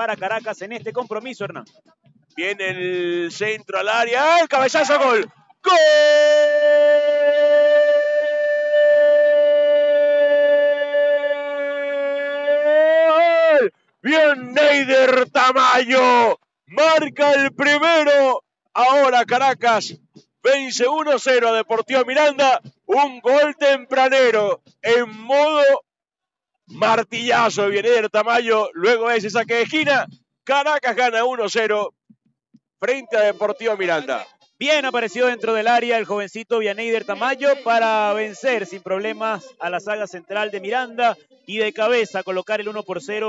para Caracas en este compromiso, Hernán. Viene el centro al área. El cabezazo, gol. ¡Gol! Bien, Neider Tamayo. Marca el primero. Ahora Caracas vence 1-0 a Deportivo Miranda. Un gol tempranero en modo martillazo de Tamayo. Luego de ese saque de esquina. Caracas gana 1-0 frente a Deportivo Miranda. Bien apareció dentro del área el jovencito Vianeider Tamayo para vencer sin problemas a la saga central de Miranda y de cabeza colocar el 1 por 0.